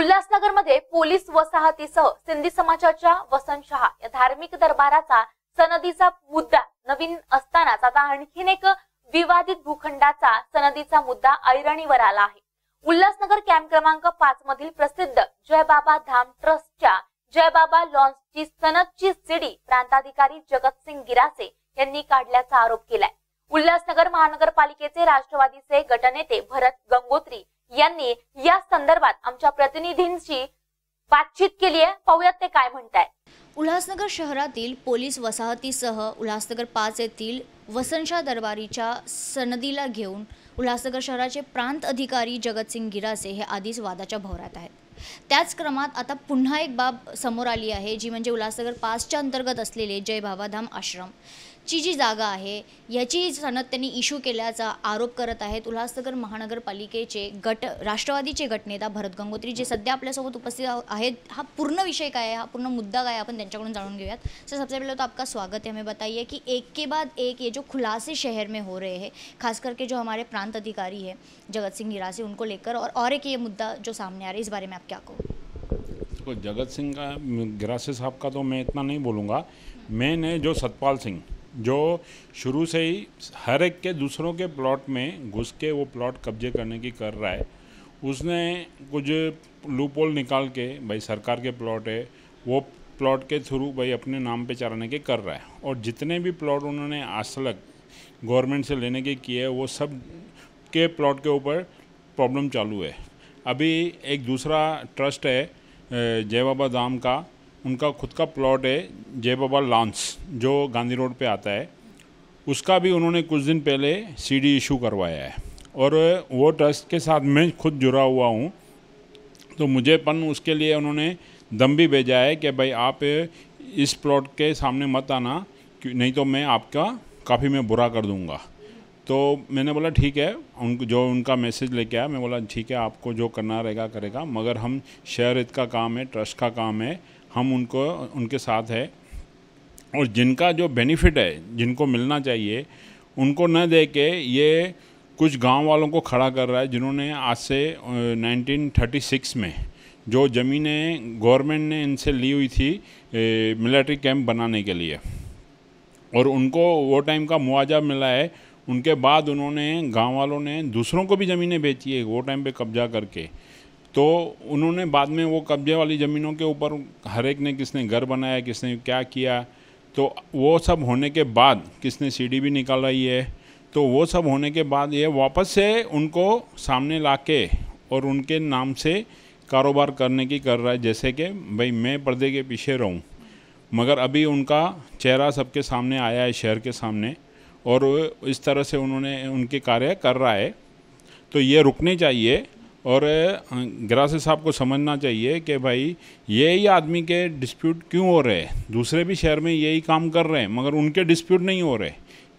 उल्हासनगरमध्ये police वसाहतीसह Sindhi समाजाच्या वसंत शहा या धार्मिक दरबाराचा सनदीचा मुद्दा नवीन असतानाच आता आणखीन एक विवादित भूखंडाचा सनदीचा मुद्दा ऐरणीवर आला आहे. उल्हासनगर कॅम्प क्रमांक पाच मधील प्रसिद्ध जयबाबा धाम ट्रस्टच्या जयबाबा लॉन्सची सनदची सीडी प्रांताधिकारी जगतसिंग गिरासे यांनी काढल्याचा आरोप केलाय. उल्हासनगर महानगरपालिकेचे राष्ट्रवादीचे गटनेते भरत गंगोत्री यांनी या संदर्भात आमच्या प्रतिनिधींशी बातचीत केली आहे. पाहूयात ते काय म्हणताय उल्हासनगर शहरातील पोलीस वसाहतीसह उल्हासनगर पाच येथील वसंतशाह दरबारीच्या सनदीला घेऊन उल्हासनगर शहराचे प्रांत अधिकारी जगतसिंग गिरासे हे आधीच वादाच्या भोवरात आहेत. त्याच क्रमात आता पुन्हा एक बाब समोर आली आहे जी म्हणजे उल्हासनगर पाचच्या अंतर्गत असलेले जय बाबाधाम आश्रम. ची जी जागा आहे. याची सनद इश्यू केल्याचा आरोप करत आहेत उल्हासनगर महानगरपालिकेचे गट, राष्ट्रवादीचे गटनेता भरत गंगोत्री, जे सध्या आपल्यासोबत उपस्थित आहो- आहेत. हा पूर्ण विषय काय आहे? हा पूर्ण मुद्दा काय आपण त्यांच्याकडून जाणून घेऊयात. सर, सबसे पहले तो आपका स्वागत है. हमें बताइए कि एक के बाद एक ये जो खुलासे शहर में हो रहे हैं, खास करके जो हमारे प्रांत अधिकारी हैं, जगत सिंह गिरासी उनको लेकर और और एक ये मुद्दा जो सामने आ रहा है, इस बारे में आप क्या कहो? जगत सिंह का गिरासे साहब का तो मैं इतना नहीं बोलूँगा। मेन है जो सतपाल सिंह जो शुरू से ही हर एक के दूसरों के प्लॉट में घुस के वो प्लॉट कब्जे करने की कर रहा है। उसने कुछ लूपोल निकाल के, भाई सरकार के प्लॉट है, वो प्लॉट के थ्रू भाई अपने नाम पे चलाने के कर रहा है। और जितने भी प्लॉट उन्होंने आज तक गवर्नमेंट से लेने के किए वो सब के प्लॉट के ऊपर प्रॉब्लम चालू है। अभी एक दूसरा ट्रस्ट है जय बाबा धाम का। उनका खुद का प्लॉट है जय बाबा लॉन्स, जो गांधी रोड पे आता है। उसका भी उन्होंने कुछ दिन पहले सीडी इशू करवाया है। और वो ट्रस्ट के साथ मैं खुद जुड़ा हुआ हूँ तो मुझे पन उसके लिए उन्होंने दम भी भेजा है कि भाई आप इस प्लॉट के सामने मत आना नहीं तो मैं आपका काफ़ी मैं बुरा कर दूँगा। तो मैंने बोला, ठीक है। उन जो उनका मैसेज लेके आया, मैं बोला, ठीक है, आपको जो करना रहेगा, करेगा। मगर हम शहर का काम है ट्रस्ट का काम है। हम उनको उनके साथ है। और जिनका जो बेनिफिट है जिनको मिलना चाहिए उनको न दे के ये कुछ गाँव वालों को खड़ा कर रहा है जिन्होंने आज से अ, 1936 में जो ज़मीनें गवर्नमेंट ने इनसे ली हुई थी मिलिट्री कैंप बनाने के लिए। और उनको वो टाइम का मुआवजा मिला है। उनके बाद उन्होंने गाँव वालों ने दूसरों को भी ज़मीनें बेची है वो टाइम पे कब्जा करके। तो उन्होंने बाद में वो कब्जे वाली ज़मीनों के ऊपर हर एक ने किसने घर बनाया, किसने क्या किया तो वो सब होने के बाद किसने सीढ़ी भी निकाल रही है तो वो सब होने के बाद ये वापस से उनको सामने ला के और उनके नाम से कारोबार करने की कर रहा है, जैसे कि, भाई, मैं पर्दे के पीछे रहूँ। मगर अभी उनका चेहरा सबके सामने आया है, शहर के सामने, और इस तरह से उन्होंने उनके कार्य कर रहा है। तो ये रुकने चाहिए और ग्रासे साहब को समझना चाहिए कि भाई, ये ही आदमी के डिस्प्यूट क्यों हो रहे हैं? दूसरे भी शहर में यही काम कर रहे हैं, मगर उनके डिस्प्यूट नहीं हो रहे।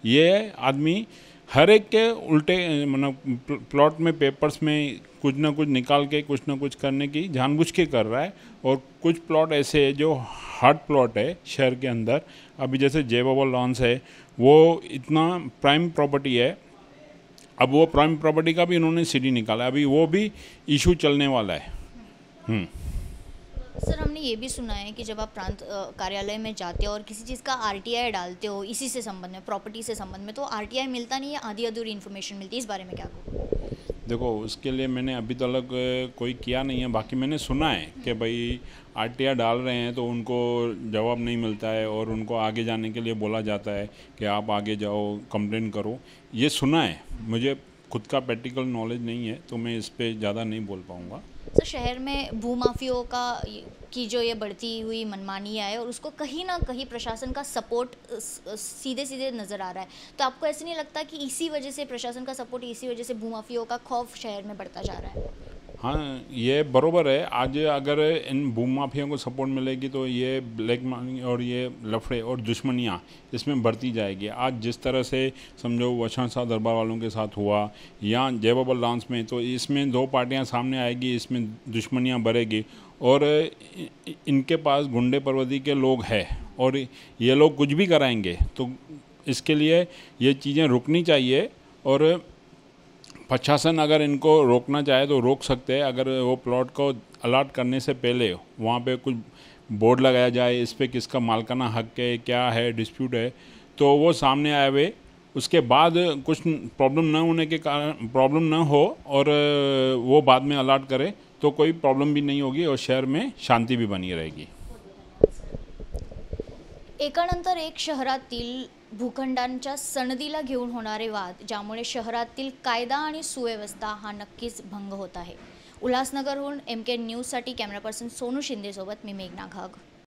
ये आदमी हर एक के उल्टे मतलब प्लॉट में पेपर्स में कुछ ना कुछ निकाल के, कुछ ना कुछ करने की जानबूझ के कर रहा है। और कुछ प्लॉट ऐसे है जो हार्ड प्लॉट है शहर के अंदर। अभी जैसे जय बाबा लॉन्स है, वो इतना प्राइम प्रॉपर्टी है अब वो प्राइम प्रॉपर्टी का भी इन्होंने सीडी निकाला अभी वो भी इशू चलने वाला है। हम्म। सर, हमने ये भी सुना है कि जब आप प्रांत कार्यालय में जाते हो और किसी चीज़ का आरटीआई डालते हो, इसी से संबंध में प्रॉपर्टी से संबंध में तो आरटीआई मिलता नहीं है आधी अधूरी इन्फॉर्मेशन मिलती है, इस बारे में क्या कहो देखो उसके लिए मैंने अभी तक अ, कोई किया नहीं है। बाकी मैंने सुना है कि भाई आर डाल रहे हैं तो उनको जवाब नहीं मिलता है और उनको आगे जाने के लिए बोला जाता है कि आप आगे जाओ कंप्लेन करो। ये सुना है। मुझे खुद का प्रैक्टिकल नॉलेज नहीं है तो मैं इस पर ज़्यादा नहीं बोल पाऊँगा। सर शहर में भूमाफियों का की जो ये बढ़ती हुई मनमानी है और उसको कहीं ना कहीं प्रशासन का सपोर्ट सीधे सीधे नज़र आ रहा है। तो आपको ऐसे नहीं लगता कि इसी वजह से प्रशासन का सपोर्ट, इसी वजह से भूमाफियों का खौफ शहर में बढ़ता जा रहा है? हाँ ये बरोबर है। आज अगर इन भूम माफिया को सपोर्ट मिलेगी तो ये ब्लैक मनी और ये लफड़े और दुश्मनियाँ इसमें बढ़ती जाएगी। आज जिस तरह से समझो वछण शाह दरबार वालों के साथ हुआ या जय बाबा लॉन्स में तो इसमें दो पार्टियाँ सामने आएगी, इसमें दुश्मनियाँ बढ़ेगी और इनके पास गुंडे परवदी के लोग हैं और ये लोग कुछ भी कराएँगे। तो इसके लिए ये चीज़ें रुकनी चाहिए और प्रशासन अगर इनको रोकना चाहे तो रोक सकते हैं। अगर वो प्लॉट को अलाट करने से पहले वहाँ पे कुछ बोर्ड लगाया जाए, इस पर किसका मालकाना हक है, क्या है डिस्प्यूट है तो वो सामने आए हुए, उसके बाद कुछ प्रॉब्लम न होने के कारण प्रॉब्लम न हो और वो बाद में अलाट करे तो कोई प्रॉब्लम भी नहीं होगी और शहर में शांति भी बनी रहेगी। एकानंतर एक शहरातील भूखंडांच्या सनदीला घेऊन होणारे वाद ज्यामुळे शहरातील कायदा आणि सुव्यवस्था हा नक्कीच भंग होत आहे. उल्हासनगरहून एम के न्यूजसाठी कॅमेरा पर्सन सोनू शिंदेसोबत मी मेघना घाग.